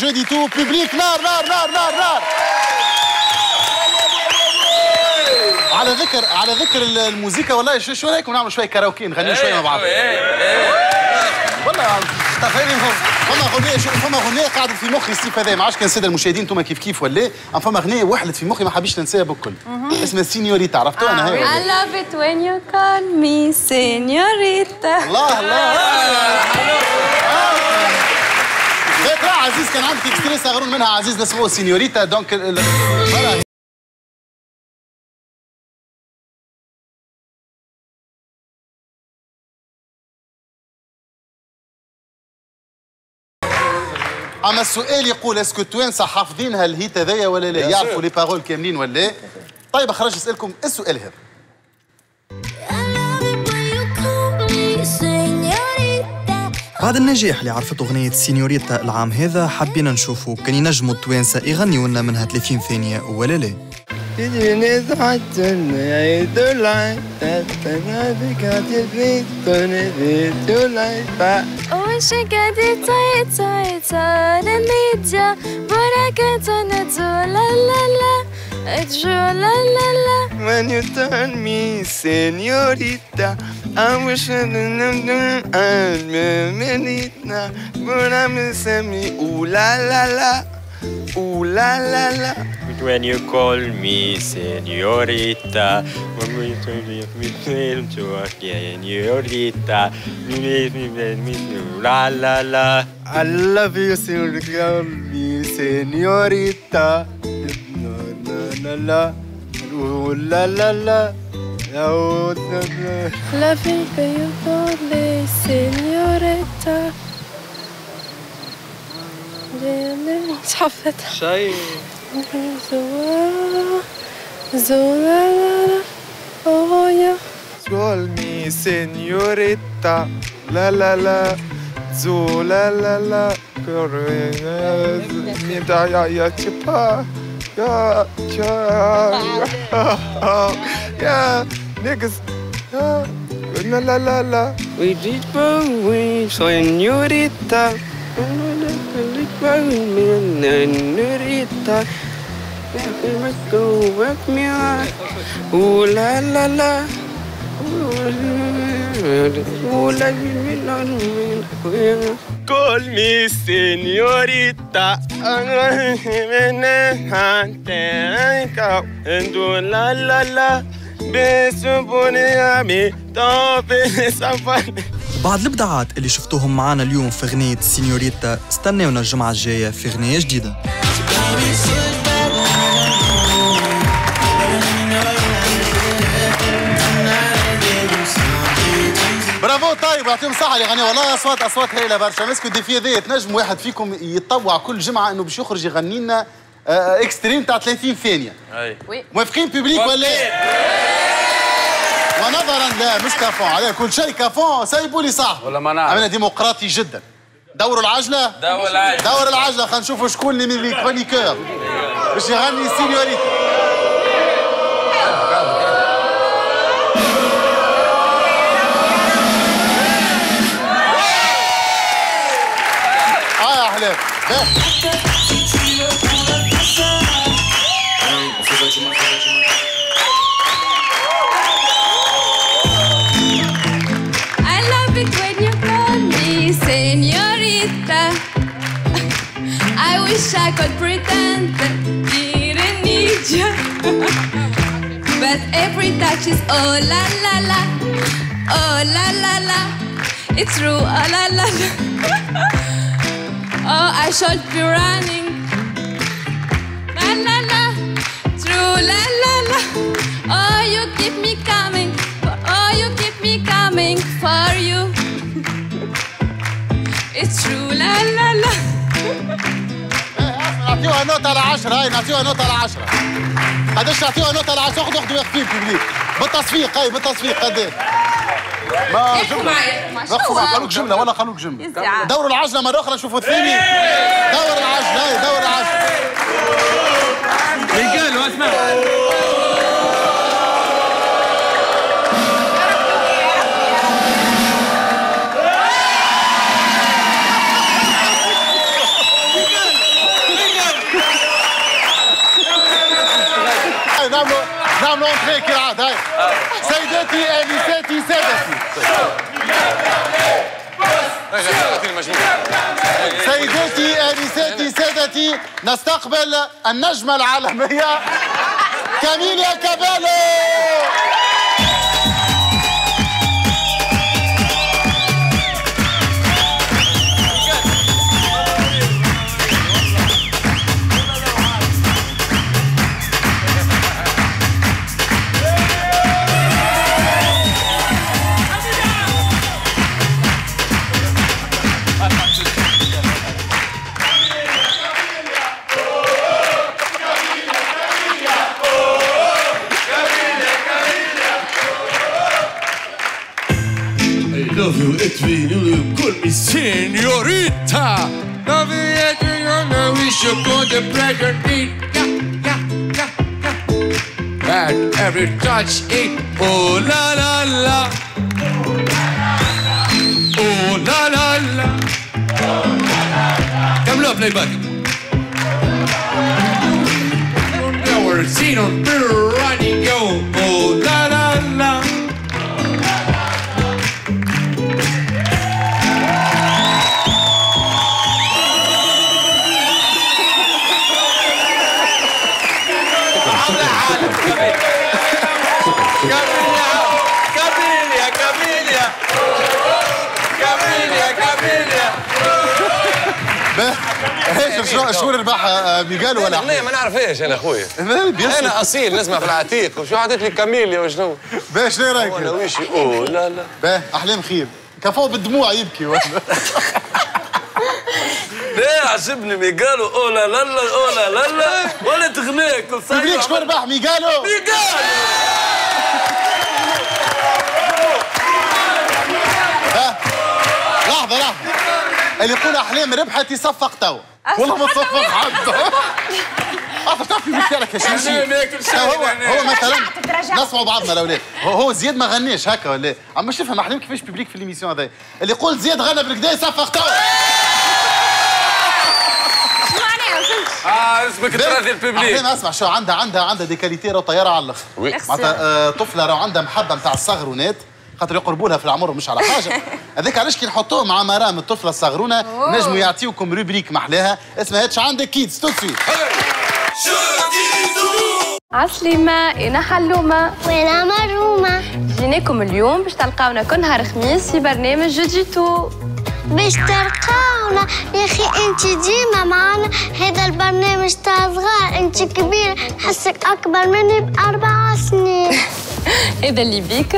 Jeu dit tout public نار نار نار نار نار على ذكر على ذكر الموسيقى والله شو شو رأيكم نعمل شوية karaoké نغني شوية مع بعض؟ والله فما اغنيه فما أغنية قاعدة في مخي الصيف هذا ما عادش كان الساده المشاهدين أنتم كيف كيف ولا؟ فما أغنية وحلت في مخي ما حبيتش ننساها بالكل. اسمها سينيوريتا عرفتوها أنا هاي I love it when you call me señorita. الله الله. كان عندك extrait صغرون منها عزيز نسموه Señorita donc أما السؤال يقول est-ce que التوانسه حافظين هال hit هذايا ولا لا؟ يعرفوا les paroles كاملين ولا لا؟ طيب خرج أسألكم السؤال هذا. بعد النجاح اللي عرفته أغنية سينيوريتا العام هذا حبينا نشوفوا كان ينجموا التوانسة يغنيوا لنا منها 30 ثانية ولا لا؟ When you turn me señorita I wish I didn't do I'm Melita But I'm semi Ooh la la la Ooh la la la. When you call me señorita, when we feel to a señorita, la la la. I love you señorita me señorita La la la Ooh la la la la, la. La vie que yo doble señorita مش حفتها شاي زوا زوا اوه يا Call me señorita La la la Zo la la la Correga Mida ya ya chipa Yeah, yeah, yeah, niggas. Yeah. La la la la. We did we soy ñurita. Ñurita. We must go work me out. Ooh la la la. Ooh la la. Call me señorita. La la la. Beso الابداعات اللي شفتوهم معنا اليوم في أغنية سينيوريتا استناونا الجمعة الجاية في أغنية جديدة. طيب يعطيهم الصحة اللي غني والله اصوات أصوات هايلة برشا. مسكوا ال défi هذايا. تنجم واحد فيكم يتطوع كل جمعة إنه باش يخرج يغني لنا آه، extrait متاع 30 ثانية. أي. موافقين public ولا ونظرا لا مش كافون. على كل شيء كافون. سيبوا لي صح ولا ما نعرف. عملنا ديمقراطي جدا. دوروا العجلة. دور العجلة. دور العجلة. خلينا نشوفوا شكون اللي من les chroniqueurs باش يغني سينيوريتا I love it when you call me señorita. I wish I could pretend that didn't need you. but every touch is oh la la la, oh la la la. It's true, oh la la la. Oh I should be running. La la la True la la la. Oh you keep me coming. Oh you keep me coming for you. It's true la la la. نعطيوها نوتة على 10 هاي نعطيوها نوتة على 10 قداش نعطيوها نوتة على 10 خذوا خذوا بليك بالتصفيق هاي بالتصفيق قداش ما جمله ما قالوك جمله ولا لك جمله دور العجله مرة أخرى نشوفوا الثاني. دور العجله هاي دور العجله من قالوا اسمع. نعملوا نعملوا entrée كي العاد هاي. سيداتي انساتي سادتي سيداتي انساتي سادتي نستقبل النجمة العالمية. كاميلا كابيلو ميغال ولا الاغنيه ما نعرفهاش أنا اخويا بيسلم أنا أصيل نسمع في العتيق. وشو عطيت لي كاميليا وشنو؟ باش ليه رأيك؟ وأنا ويشي أوه لا لا. باه احلام خير. كفو بالدموع يبكي ولا؟ ليه عجبني ميقالوا أوه لا لا لا أوه لا لا لا. ولا تغنيك بيبليك شكون ربح ميغالو. ها؟ لحظة لحظة. اللي يقول أحلام ربحت يصفق توا والله ما تصفق حد. تعرفي مشكلك يا شيشي هو هو مثلا نسمعوا بعضنا الاولاد هو هو زياد ما غناش هكا ولا عم مش نفهم احلام كيفاش بيبليك في ليميسيون هذا اللي يقول زياد غنى بالكدا يصفق. توا آه اسمك تراضي الببليك احلام اسمع شو عندها عندها عندها دي كاليتي راهو طيارة على الأخر. وي. معناتها آه، طفلة راهو عندها محبة نتاع الصغرونات خاطر يقربوا لها في العمر مش على حاجة. هذاك علاش كي نحطوه مع مرام الطفلة الصغرونه نجموا يعطيوكم rubrique محلاها اسمها hashtag kids too sweet عسليمة أنا حلومة. وإنا مرومة جيناكم اليوم باش تلقاونا كل نهار خميس في برنامج Jeu Dit Tout باش تلقاونا. يا أخي أنت ديما معانا هذا البرنامج تاع صغار. أنت كبير. نحسك أكبر مني بأربع سنين. هذا اللي بيك.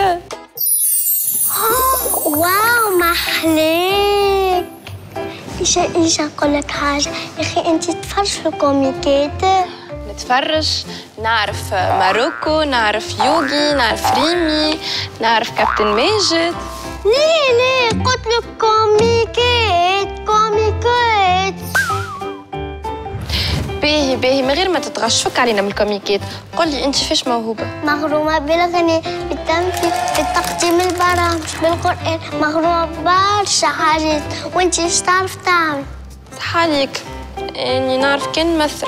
واو محليك إيش إيش نقول لك حاجة يا أخي انت تفرج في الكوميكات نتفرج نعرف ماروكو نعرف يوغي نعرف ريمي نعرف كابتن ماجد ليه ليه قلت لك كوميكات كوميكات باهي باهي من غير ما تتغشفك علينا من الكوميكات قل لي أنت فيش موهوبة؟ مغرومة بالغني بالتمثيل بالتقديم البرامج بالقرآن. مغرومة برشا حاجات وأنت إيش تعرف تعمل؟ صح عليك إني نعرف كان نمثل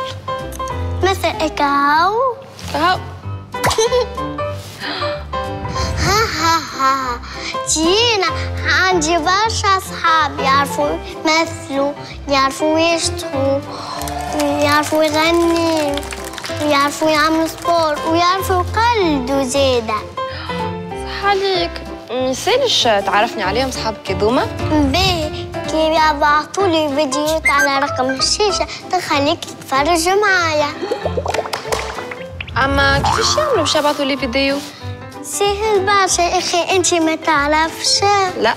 مثل إكاو. كهو ها ها ها تينا عندي برشا أصحاب يعرفوا يمثلوا يعرفوا يشتغلوا. يعرفوا يغنوا ويعرفوا يعملوا سبور ويعرفوا يقلدوا زيادة صح عليك ميسالش تعرفني عليهم صحابك هذوما باهي كي يبعثوا لي فيديوهات على رقم الشاشة تخليك تتفرج معايا. أما كيفاش يعملوا باش يبعثوا لي فيديو؟ سهل برشا يا أخي انت ما تعرفش. لا.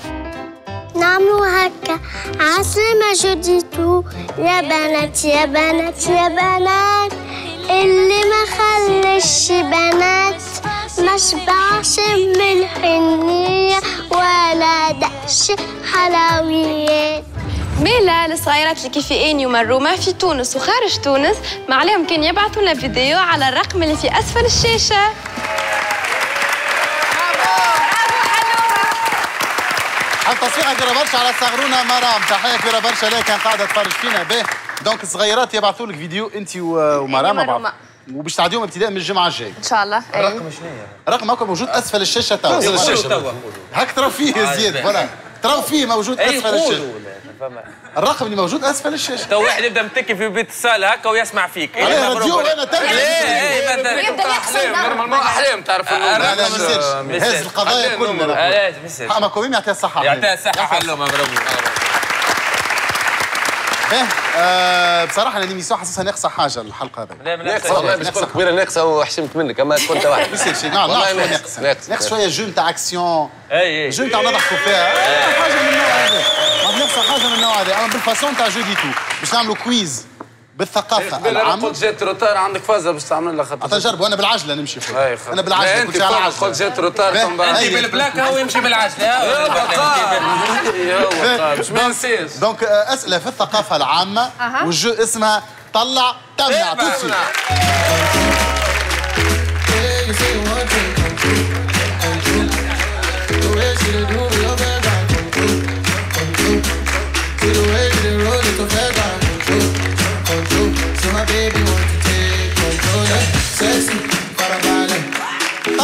نعملوا هكا عسلامة جديتو يا بنات يا بنات يا بنات. اللي ما خلش بنات. ما شبعش من الحنية ولا دقش حلويات ميلا الصغيرات اللي كيفي اني ومرومه في تونس وخارج تونس. ما عليهم كان يبعثوا لنا فيديو على الرقم اللي في أسفل الشاشة. التصفيقه كبيره برشا على صغرونا مرام. تحية كبيرة برشا لها كان قاعدة تفرج فينا. به. donc الصغيرات يبعثوا لك فيديو أنت و- ومرام مع بعض. وباش تعديهم ابتداء من الجمعة الجايه إن شاء الله. أي. شنو الرقم هكا موجود أسفل الشاشة توا. هاك ترى فيه يا زياد voilà. ترى فيه موجود أسفل الشاشة. فما. الرقم اللي موجود أسفل الشاشة. تو واحد يبدأ متكي في بيت الصالة هكا ويسمع فيك. عليه راديو وأنا ترجع يبدأ يحصل normalement احلام تعرف لا لا الرقم- ما. هز القضايا كلها لا ما يصيرش. أما quand même يعطيها الصحة. يعطيها الصحة حلو مبروك. آه بصراحة أنا l'émission حاسسها ناقصة حاجة الحلقة هذه. ناقصة والله باش تكون كبيرة ناقصة وحشمت منك أما كنت واحد. ما يصير شيء نعم شوية ناقص شوية جو نتاع أكسيون. جو نتاع نضحكوا فيها. حاجة من النوع هذا. ما ناقصه حاجة من النوع هذا. أما بال façon تاع Jeu Dit Tout. باش نعملوا quiz بالثقافة. إيه، أنا العامه قلت جات retard عندك فازه باش تعمل لها خاطر تجربوا أنا بالعجلة نمشي خلاص. أنا بالعجلة كل أنت قلت جات روتار. انت بالبلاك هو يمشي بالعجلة. يا باش ما ننساش دونك آه، أسئلة في الثقافة العامة أها. والجو اسمها طلع تمنع. إيه،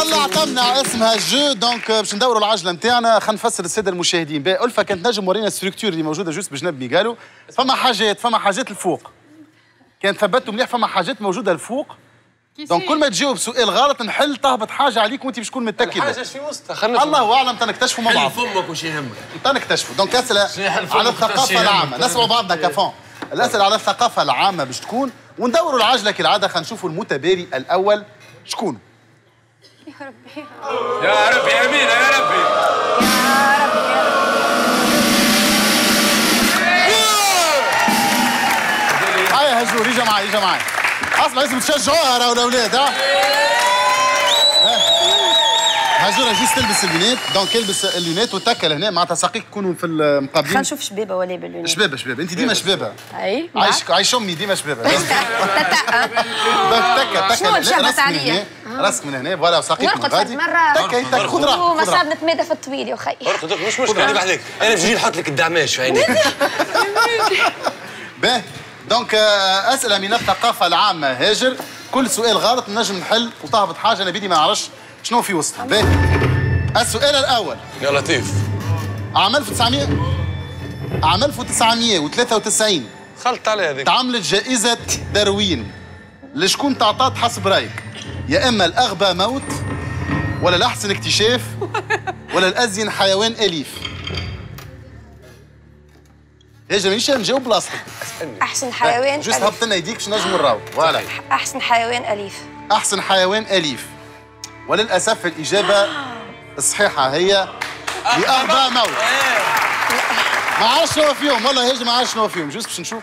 طلع تمنع اسمها jeu. donc آه، باش ندوروا العجلة نتاعنا خلينا نفسر السادة المشاهدين. باهي ألفا كانت نجم ورينا ال structure اللي موجودة juste بجنب ميغالو فما حاجات فما حاجات الفوق. كان ثبتوا مليح فما حاجات موجودة الفوق. donc كل ما تجاوب سؤال غلط نحل تهبط حاجة عليك وأنت باش تكون متاكد حاجة في وسطها خلينا الله أعلم تنكتشفوا مع بعض. فمك وش يهمك. تنكتشفوا. donc أسئلة على الثقافة العامة. نسمعوا بعضنا كفون. الأسئلة على الثقافة العامة باش تكون. وندوروا العجلة كالعادة خلينا نشوفوا المتباري الأول شكون. يا ربي. أمين يا ربي. هيا هجور يجا معي يجا معي اسمع لازم تشجعوها راهو الاولاد ها؟ هجور juste تلبس ال lunettes donc البس ال lunettes وتكل هنا. معناتها ساقيك يكونوا في خلينا المقابلين نشوف شبيبه ولا باللون شبابة شبابة. أنت ديما شبابة. أي عايش عايش أمي ديما شبابة. تكا شنو تكا اللي شبت عليا؟ هنا راسك من هنا فوالا وساقيك من غادي. مرة. تكا تكا خذ راحتك صعب راحتك. نتمادى في الطويل يا خي ارقد مش مشكلة عيب عليك. أنا باش نجي نحط لك الدعماش في عينيك باهي دونك آه، أسئلة من الثقافة العامة. هاجر كل سؤال غلط نجم نحل وتهبط حاجة أنا بدي ما نعرفش شنو في وسطها. باهي السؤال الأول. يا لطيف. عام 1900 عام 1993 خلط علي هذيك. تعملت جائزة داروين. لشكون تعطات حسب رأيك؟ يا إما الأغبى موت ولا الأحسن اكتشاف ولا الأزين حيوان أليف. يا جماعة مش نجاوب بلاصتك. أحسن حيوان juste. هبط لنا يديك باش نجموا نراو. voilà. أحسن حيوان أليف. أحسن حيوان أليف. وللأسف الإجابة الصحيحة هي لأغبى موت. ما عرفش شنو فيهم. والله يا جماعة ما عرفش شنو فيهم. جوست باش نشوف.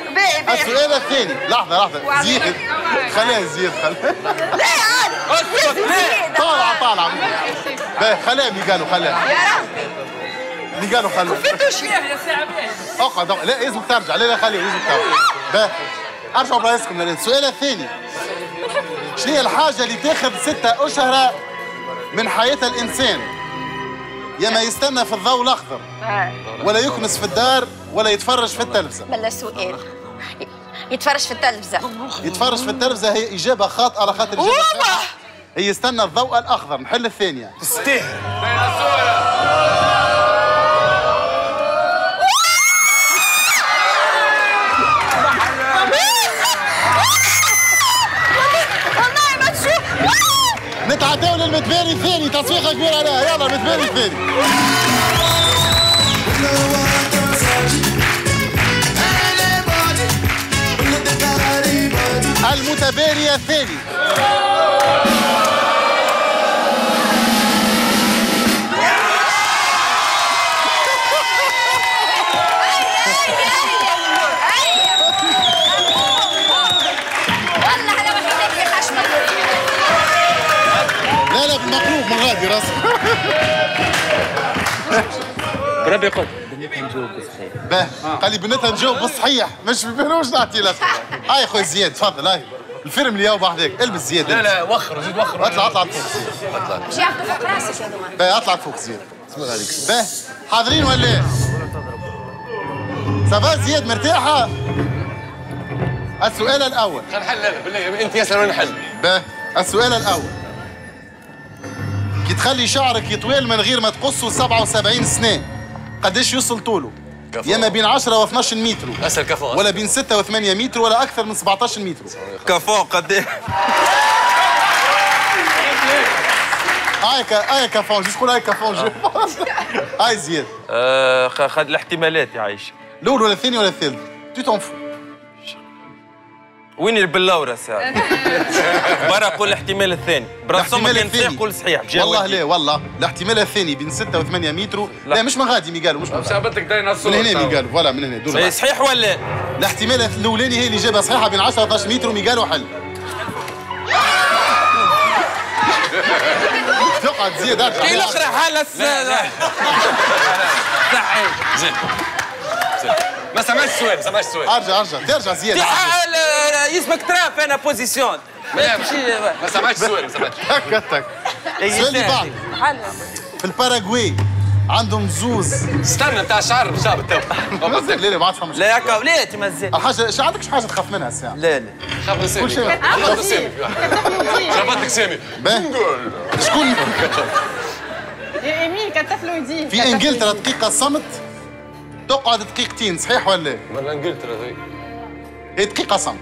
باهي باهي. السؤال الثاني. لحظة لحظة. زياد خليها زياد خليها لا عاد طالعه طالعه باهي خليها اللي قالوا خليها. يا ربي. اللي قالوا خليها اقعد اقعد. لا لازم ترجع. لا لا خليه لازم ترجع. باهي. ارجعوا براسكم السؤال الثاني. شنو هي الحاجة اللي تاخذ ستة أشهر من حياة الإنسان؟ يا ما يستنى في الضوء الأخضر ولا يكنس في الدار ولا يتفرج في التلفزة. بلا سؤال. يتفرج في التلفزة يتفرج في التلفزه هي إجابة خاطئة على خاطر إجابة. هي يستنى الضوء الأخضر نحل الثانية. والله ما تشوف. نتعداو للمتباري الثاني تصفيقة كبيرة عليها. يلا المتباري الثاني. المتباري الثاني. لا لا مقلوب من غادي راسك. بربي قلت باه قال لي بنتها نجاوب بالصحيح. مش بيبانوش نعطي الاسئله هاي خويا زياد تفضل هاي. الفيلم اللي يوم هذاك البس زياد لا لا وخر زيد وخر. اطلع اطلع فوق. زياد اطلع. مش ياخذوا فوق راسك هذوما باه اطلع فوق زياد. باه حاضرين ولا إيه؟ سافا زياد مرتاحة؟ السؤال الأول. خلينا نحل أنا بالله أنت ياسر وأنا نحل. باه السؤال الأول. كي تخلي شعرك يطويل من غير ما تقصه 77 سنة قديش يوصل طوله؟ يا ما بين 10 و 12 متر اسال كفو. ولا بين 6 و 8 متر ولا أكثر من 17 متر كفو قد إيه هاي هاي كافون شو تقول هاي كافون هاي زياد. آه، خد الاحتمالات يا عايش. الأول ولا الثاني ولا الثالث؟ تو تون فو. وين البلاورة ساعة برا قول الاحتمال الثاني. برسم الاحتمال كان قول صحيح. والله. لا والله. الاحتمال الثاني بين 6 و 8 متر. لا, لا مش من غادي مي قالوا مش من غادي. داينا من هنا مي قالوا فوالا من هنا. دور. صحيح. ولا؟ الاحتمال الأولاني هي اللي جابها صحيحه بين 10 و 12 متر ومي قالوا حل. تقعد زياد ارجع كي الأخرى حالة صحيح زين زين ما سمعتش السؤال ما سمعتش السؤال أرجع أرجع. ترجع زياد اسمك تراب أنا بوزيسيون لا، ما سمعتش السؤال ما سمعتش. هكا هكا السؤال اللي بعد في الباراغواي عندهم زوز. استنى نتاع الشعر مش شاب تو لا لا ما عادش لا يا لا تمزق الحاجة شو عندك حاجة تخاف منها الساعة لا لا. خاف من سامي. كل شيء. خاف من سامي. شربت لك سامي. شكون؟ يا إيميل كتفلو يديه. في إنجلترا دقيقة صمت. تقعد دقيقتين صحيح ولا؟ لا؟ من إنجلترا ذي هي دقيقة صمت.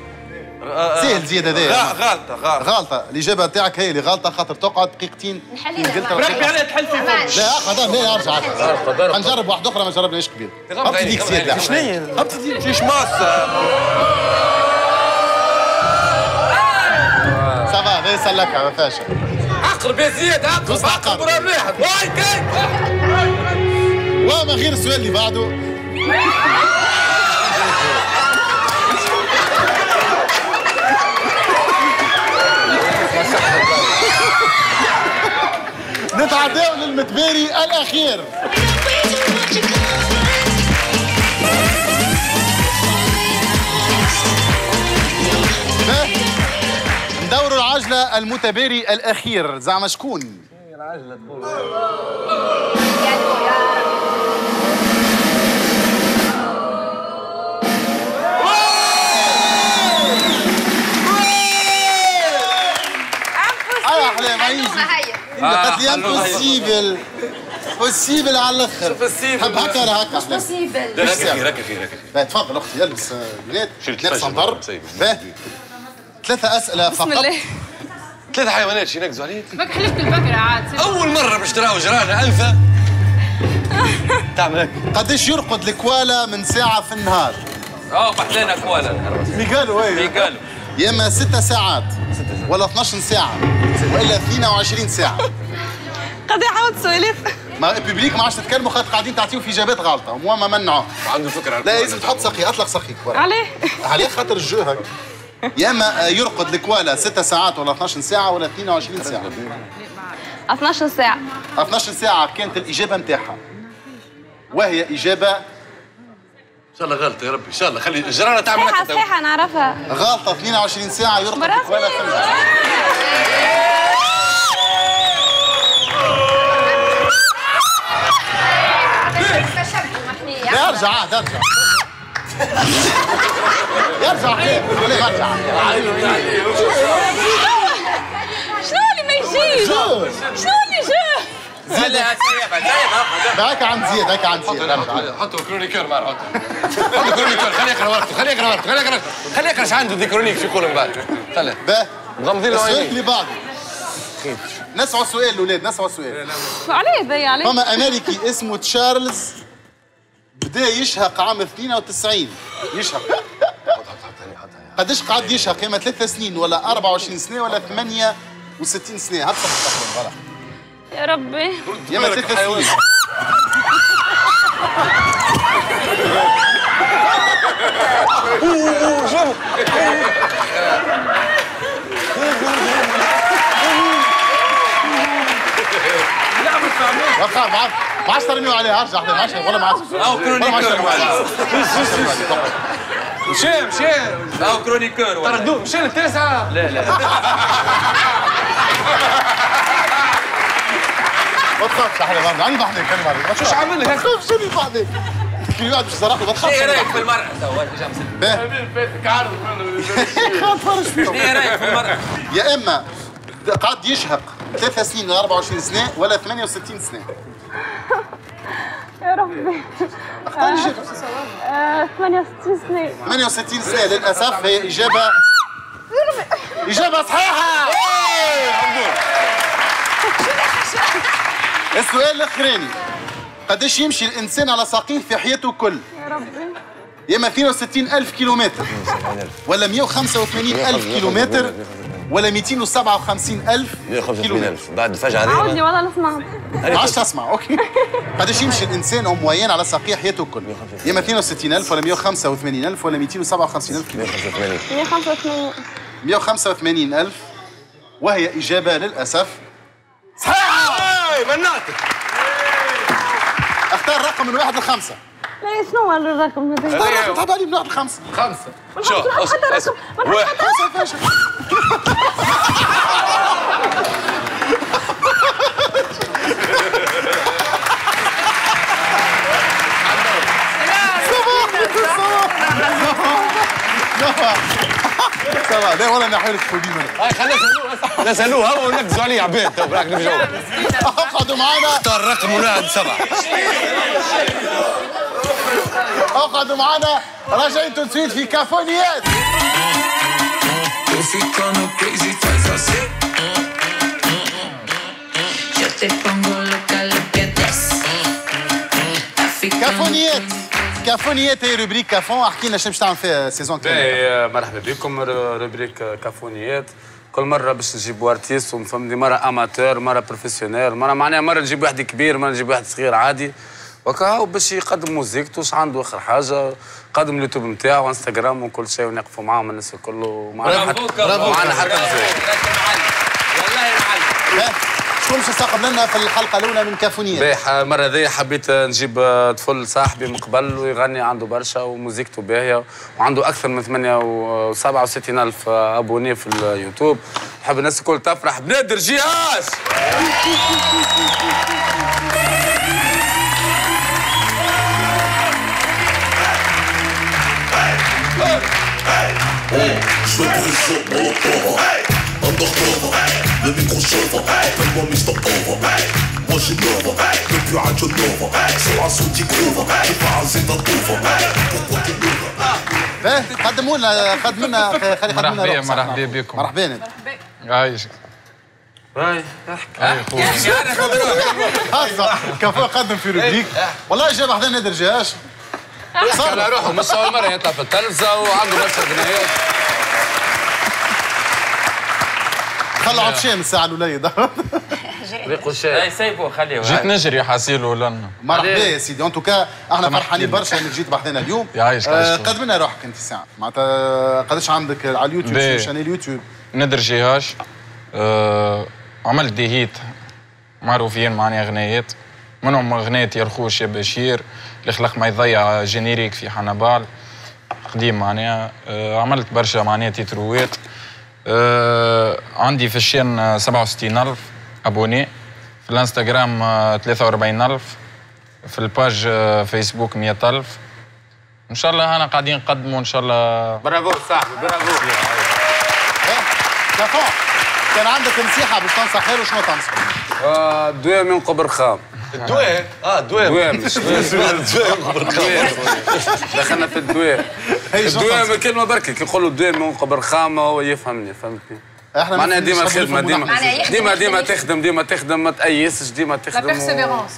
سهل زياد هذايا غلطة غلطة. غلطة. الإجابة تاعك هي اللي غلطة خاطر تقعد دقيقتين. بربي دقيقة. عليها تحل في لا اخذ لا أرجع. ارجع نجرب واحدة أخرى ما جربناش غمض هبط يديك لا. عينيك. شنو هي؟ هبط يديك فيش ماسة سافا هذا يسلكها ما فيهاش عقرب يا زياد عقرب دوس عقرب عقرب. ورا مليح واي كيك وما غير السؤال اللي بعده. نتعداو للمتباري الأخير. ندوروا العجلة المتباري الأخير زعما شكون؟ أي أحلام عيزي قالت لي impossible possible على الأخر. شوف حب هكا ولا هكا؟ ركز فيه ركز باه، تفضل أختي البس. مطر سيب. باه. ثلاثة أسئلة بسم فقط. الله. ثلاث حيوانات شي نقزوا عليك؟ بك حلفت البقرة عاد. أول مرة باش تراو جرانا انثى تعمل هيك. قديش يرقد الكوالا من ساعة في النهار؟ آه بحلينا كوالا. مي قالوا مي إيه قالوا يا إما ستة ساعات. ولا 12 ساعة ولا 22 ساعة. قد يحاول سؤالات ما الببليك ما عادش تتكلموا خاطر قاعدين تعطيو في إجابات غلطة. وموا ما منعوا. عنده فكرة لا. لازم تحط سقي أطلق سقيك. برا عليه. عليه خاطر الجو هكا. يا اما يرقد الكوالا 6 ساعات ولا 12 ساعة ولا 22 ساعة. 12 ساعة. 12 ساعة كانت الإجابة نتاعها. وهي إجابة ان شاء الله غلط يا ربي إن شاء الله. خلي جرانا تعمل تو. صحيحة نعرفها. غلطة 22 ساعة يرقد النهار لا ارجع عاد ارجع يرجع. كيف ولا ارجع شنو اللي ما يجيش؟ شو شنو اللي جا؟ زيد هاك عند زيد هاك عند ارجع حطوا chroniqueur معنا حطوا حطوا chroniqueur خليه يقرأ ورقته خليه يقرأ ورقته خليه يقرأ خليه يقرأ إيش عنده دي chronique شو يقول من بعد. خليه. باه مغمضين له السؤال اللي بعده نسعوا السؤال الاولاد نسعوا السؤال عليه ضيع عليه. فما أمريكي اسمه تشارلز بدا يشهق عام 92 يشهق. قداش قعد يشهق؟ اما ثلاثة سنين ولا 24 سنة ولا 68 سنة. هبطة بالتقويم غلط يا ربي. يا ما ترميوا عليه ارجع ما عادش ولا عادش عليه مشى مشى أو كرونيكور ترى دوب مشى للتاسعه لا لا. ما تخافش إحنا بعد عندي بعدين كلمة عليك شو عامل لك؟ ما تخافش شنو بعدين كي قاعد باش صراحة ما تخافش إيه رايك في المرأة؟ توا شنو؟ إيه رأيك في المرأة؟ يا إما قعد يشهق ثلاث سنين ولا 24 سنة ولا 68 سنة. يا ربي. اختاري شيء. آه، 68 سنة. 68 سنة للأسف هي إجابة. إجابة صحيحة! السؤال الأخراني. قداش يمشي الإنسان على ساقيه في حياته كل؟ يا ربي. يا إما 62 ألف كيلومتر ولا 185 ألف كيلومتر ولا 257 ألف 185 ألف. بعد الفجعة عاودني والله ما عادش تسمع أوكي. قداش يمشي الإنسان أو موين على ساقيه حياته الكل؟ يا اما 62000 ولا 158000 ولا 257000 كيلومتر؟ 185 185000 وهي إجابة للأسف صحيحه مناطق اختار رقم من واحد لخمسة. لا شنو هو الرقم هذا؟ اختار رقم تعب علي من واحد لخمسة. خمسة. ما شو؟ حتى رقم. ما نحط حتى خمسه فاشل سبعة لا ولا نحاول تفوقي منه هاي خلينا نسألوه نسألوه هو ونركزوا عليه عبيد تو براك نجاوب. أقعدوا معنا اختار رقم من واحد سبعة؟ أقعدوا معنا راجعين تنسيت في كافونيات. كافونيات. كافونيات هي rubrique كافون احكي لنا شنو باش تعمل فيها saison كامله باهي مرحبا بكم rubrique كافونيات كل مرة باش نجيبوا artiste ومفهمني مرة amateur مرة professionnel مرة معناها مرة نجيب واحد كبير مرة نجيب واحد صغير عادي وكا باش يقدم musique ته واش عنده اخر حاجة قدم اليوتيوب نتاعو وانستغرام وكل شيء ونقفوا معاهم الناس الكل ومعنا حتى برافو معنا حتى مزيان والله معلم شكون باش يستقبل لنا في الحلقة الاولى من كافونيات باهي المرة ذي حبيت نجيب طفل صاحبي من قبل ويغني عنده برشا و musique ته باهية وعنده أكثر من 67 ألف أبوني في اليوتيوب نحب الناس الكل تفرح بنادر جيهاش molotov. Undercover, le micro chauffe. Appelle-moi Mr. Over. Moi j'ai l'over, depuis Radio Nova. Sur un son qui groove, je parasite un couvre. Pourquoi tu l'ouvres قدموا لنا قدموا لنا خلي قدموا لنا مرحبا. مرحبا بكم مرحبا عايشك هاي هذا كافو قدم في روبريك والله جاب حدا نادر جهاش على روحه مش أول مرة يطلع في التلفزة وعنده برشا أغنيات خلوا عطشان الساعة الأولى ريقو شاي اي سيبو خليه جيت نجري حاسيل ولنا مرحبا يا سيدي. en tout cas أحنا فرحانين. برشا إنك جيت بحذنا اليوم. يعيشك، آه، لنا روحك أنت ساعه معناتها قداش عندك على اليوتيوب؟ chaîne يوتيوب ندر جيهاش آه عملت دي هيت معروفين معني أغنيات. منهم أغنية يرخوش يا بشير؟ اللي خلق ما يضيع générique في حنبال. قديم معناها. آه عملت برشا معناها titre وات. آه عندي في ال chaîne آه، 67000 abonnés. في الانستغرام آه 43000 في ال page آه فيسبوك 100000 إن شاء الله أنا قاعدين نقدموا إن شاء الله. برافو صاحبي برافو. كافو كان عندك نصيحة باش تنصح خير وشنو تنصح؟ آه، دوام ينقب الرخام. الدوام آه الدوام دوام مش دوام دخلنا في شنو الدوام؟ كلمة بركي كي نقولوا الدوام ينقب الرخام هو يفهمني فهمتني؟ إحنا معناها ديما الخدمه ديما ديما ديما. تخدم ديما تخدم ما تأيسش ديما لا تخدم و- persévérance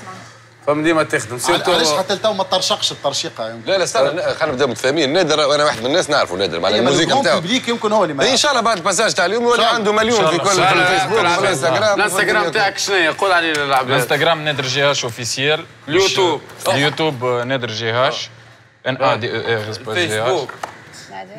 فهم ديما تخدم. علاش surtout حتى لتو ما ترشقش الترشيقة. يمكن لا لا استنى خلينا نبدأ متفاهمين. نادر وأنا واحد من الناس نعرفه نادر معناها الموسيقى نتاعو. بليك يمكن هو اللي ما إن شاء الله بعد ال passage تاع اليوم يولي عنده مليون في كل في الفيسبوك وفي الانستغرام الانستغرام تاعك شنو هي؟ قول عليه للعباد. الانستغرام نادر جيهاش officiel اليوتيوب. اليوتيوب نادر جيهاش. N A D R espace جيهاش فيسبوك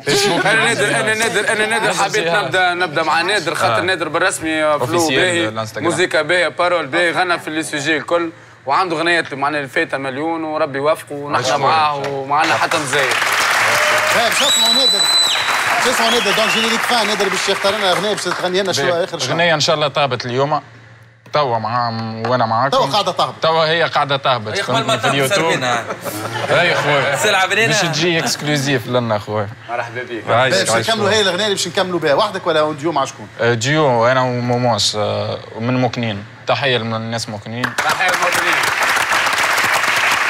فيسبوك أنا نادر أنا نادر أنا نادر حبيت نبدأ نبدأ مع نادر خاطر آه. نادر بالرسمي flow Officiel باهي. موسيقى باهيه paroles باهي غنى في les sujets الكل وعنده غنيات معناها الفاتة مليون وربي يوفقه ونحن معاه ومعنا حتى مزايد باهي باش نسمعوا نادر؟ باش نسمعوا نادر؟ donc générique فان نادر باش يختار لنا أغنية باش تغني لنا شو آخر شو غنية إن شاء الله طابت اليوم. توا مع وأنا معاكم. توا قاعدة تهبط. توا هي قاعدة تهبط. قبل ما في تهبط. اي خويا. سلعة بنينة. باش تجي exclusif لنا خويا. مرحبا بك. عايشك باش نكملوا هي الأغنية اللي باش نكملوا بها. وحدك ولا ديو مع شكون؟ آه، جيو أنا وموموس آه، من مكنين. تحية للناس مكنين. تحية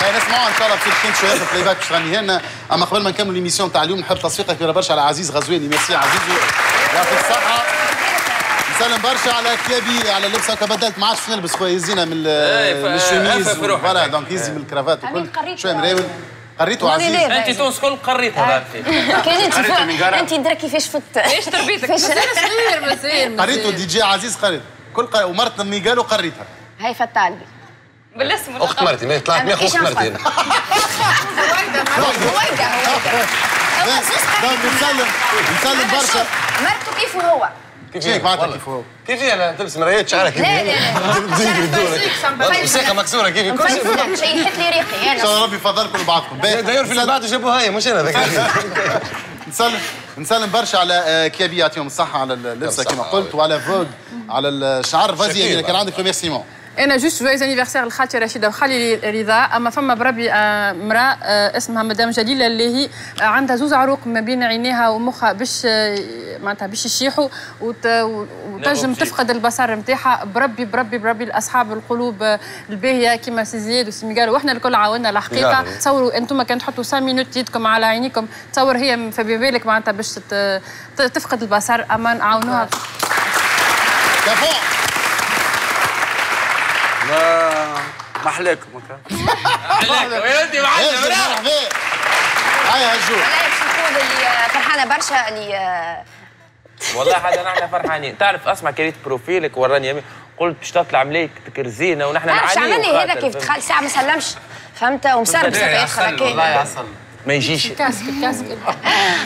هاي نسمعوا إن شاء الله بصير كنت شوية playback باش تغنيها لنا أما قبل ما نكملوا l'émission تاع اليوم نحب تصفيقه كبيره برشا على عزيز غزواني ميرسي عزيزو يعطيك الصحة. نسلم برشا على كيابي على اللبس هكا بدلت ما عادش باش نلبس خويا يزينا من إيه، من الشميز روحك. voilà donc يزي من ال cravate وكل شوية مراول قريته عزيز أنت تونس كل قريت هذا كان أنت قريته من. أنت درا كيفاش فت إيش تربيتك؟ صغير مازال قريته دي جي عزيز قريت. كل ومرتنا مي قالوا قريتها. هاي فتالبي بالاسم أخت مرتي ما طلعت مية أخت مرتي. نسلم. نسلم برشا. مرته كيف هو؟ شيك هي؟ معناتها. كيف هو كيف أنا تلبس مرايات شعرها كيف لا؟ لا لا موسيقى مكسوره كيف كل شيء شيحت لي ريقي ان شاء الله أنا ربي يفضلكم لبعضكم. داير في اللي بعده جابوها هي مش أنا ذاك نسلم نسلم برشا على آه، كيابي يعطيهم الصحة على اللبسة كما قلت وعلى فوق على الشعر فازي يعني كان عندك ريميرسيمون أنا جوست جويز انيفرسير لخالتي رشيدة وخالي رضا. أما فما بربي آه، امرأة آه، اسمها مدام جليله اللي هي آه، عندها زوز عروق ما بين عينيها ومخها باش معناتها باش يشيحوا وت- وتنجم تفقد البصر نتاعها بربي بربي بربي الاصحاب القلوب الباهية كيما سي زياد وسي ميغال. وإحنا الكل عاونا الحقيقة. تصوروا أنتم كان تحطوا 5 minutes يدكم على عينيكم. تصور هي فما بالك معناتها باش تفقد البصر. أما نعاونوها. كفو ما ما احلاكم هكا يا انت معلم مرحبا هاي هجو والله باش نقول اللي آه، فرحانة برشا اللي آه، والله هذا نحن فرحانين. تعرف أسمع كريت بروفيلك وراني يمين. قلت باش تطلع مليكتك رزينه ونحن نعاني شو عمل لي هذا كيف؟ دخل ساعه ما سلمش. فهمت؟ ومسربس يدخل هكا ما يجيش كاسك كاسك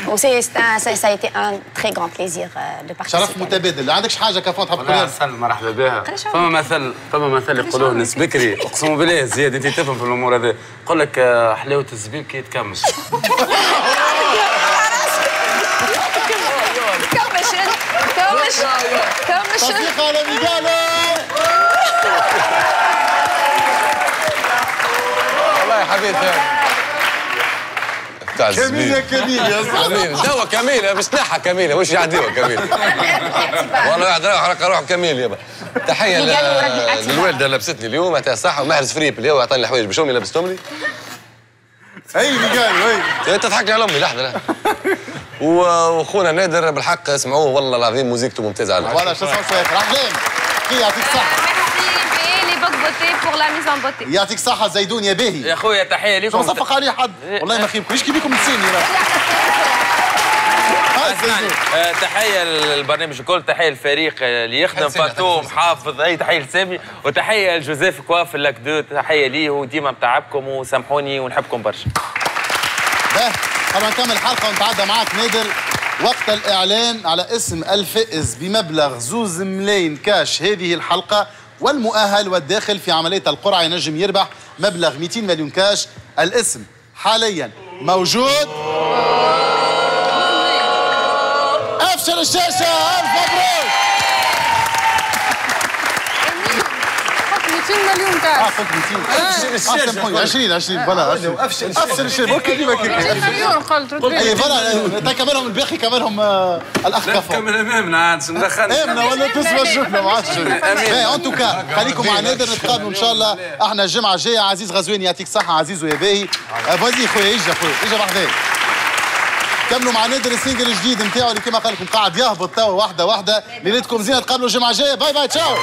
وسي سي سا ايتي ان تري غران بليزير دو شرف متبادل عندكش حاجة كفو تحب تقولها عسل مرحبا بها. فما مثل فما مثل يقولوه ناس بكري أقسم بالله زياد انت تفهم في الأمور هذه. يقول لك آه، حلاوة الزبيب كي يتكمش. كمش كمش كمش تصديق على والله يا حبيبي. تاع كميل يا كميل يا كميل زلمة دوا كميل مش نحى كميل وش يعديوا كميل والله قاعد أروح أروح كميل يابا تحية اللي قالوا ردي ل- أكتب. للوالدة اللي لبستني اليوم يعطيها الصحه ومحرز فريب اللي هو عطاني الحوايج باش أمي لبستهم لي؟ هي ميغالو هي. أنت تضحك لي على أمي. لحظة لحظة. و- وأخونا نادر بالحق اسمعوه. والله العظيم موزيكته ممتازة على voilà شو اسمه كي يعطيك الصحة Beauté pour la mise en beauté. يعطيك الصحة زيدون يا باهي. يا خويا تحية شو لكم صفق عليه حد؟ والله ما خيبكم إيش هاي زيدون. آه، تحية للبرنامج الكل تحية للفريق اللي يخدم فاتوم حافظ أي تحية لسامي وتحية لجوزيف كواف اللاك دو تحية ليه وديما متعبكم وسامحوني ونحبكم برشا. باه قبل ما نكمل الحلقة ونتعدى معاك نادر. وقت الإعلان على اسم الفائز بمبلغ زوز ملايين كاش. هذه الحلقة والمؤهل والداخل في عملية القرعة ينجم يربح مبلغ 200 مليون كاش. الاسم حاليا موجود. أفشل الشاشة ألف مبروك حط 200 مليون آه كاش قلت 200 آه سامحوني 20 20 voilà 20 أفشل OK كيما كيما 200 مليون قلت أي. voilà تا كملهم الباقي كملهم آه، الأخ كفو. كمل أمامنا عاد أمنا ولا تسمى شفنا ما عادش. باهي en tout cas خليكم مع نادر نتقابلوا إن شاء الله. إحنا الجمعة الجاية عزيز غزواني يعطيك الصحه عزيز ويا باهي آه، فازي خويا اجا خويا اجا بحذايا كملوا مع نادر ال single الجديد نتاعو اللي كما قال لكم قاعد يهبط توا واحدة واحدة. ليلتكم زينة تقابلوا الجمعة الجاية. bye bye ciao.